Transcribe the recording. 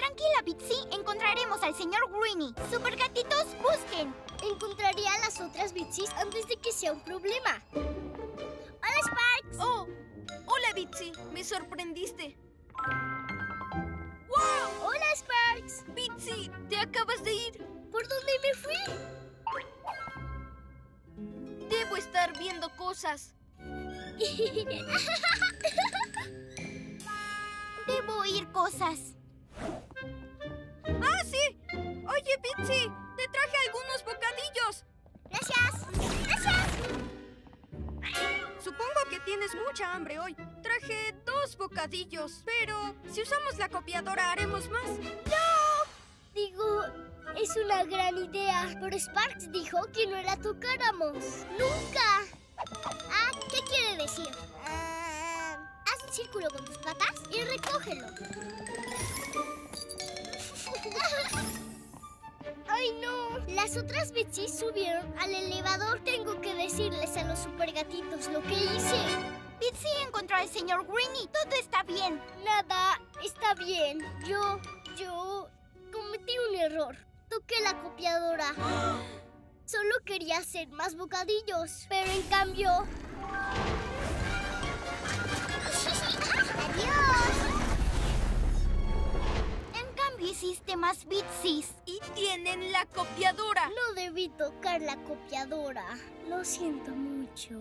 Tranquila, Bitsy. Encontraremos al señor Greeny. Supergatitos, busquen. Encontraré a las otras Bitsys antes de que sea un problema. ¡Hola, Sparks! Oh, hola Bitsy. Me sorprendiste. ¡Wow! ¡Hola, Sparks! Bitsy, te acabas de ir. ¿Por dónde me fui? Debo estar viendo cosas. Debo oír cosas. Bitsy, te traje algunos bocadillos. Gracias. Gracias. Supongo que tienes mucha hambre hoy. Traje dos bocadillos, pero si usamos la copiadora haremos más. Digo, es una gran idea, pero Sparks dijo que no la tocáramos. ¡Nunca! Ah, ¿qué quiere decir? Ah, haz un círculo con tus patas y recógelo. No! Las otras Betsy subieron al elevador. Tengo que decirles a los supergatitos lo que hice. Bitsy encontró al señor Greeny. Todo está bien. Nada, está bien. Yo, yo cometí un error. Toqué la copiadora. Solo quería hacer más bocadillos, pero en cambio... ¡Adiós! En cambio, hiciste más Bitsys. Y No debí tocar la copiadora. Lo siento mucho.